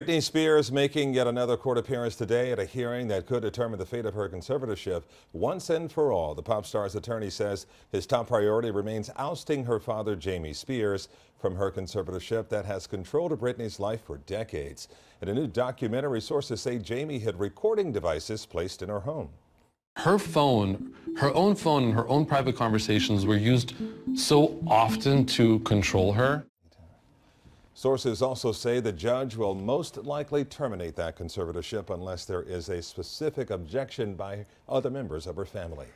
Britney Spears making yet another court appearance today at a hearing that could determine the fate of her conservatorship once and for all. The pop star's attorney says his top priority remains ousting her father, Jamie Spears, from her conservatorship that has controlled Britney's life for decades. In a new documentary, sources say Jamie had recording devices placed in her home. Her phone, her own phone and her own private conversations were used so often to control her. Sources also say the judge will most likely terminate that conservatorship unless there is a specific objection by other members of her family.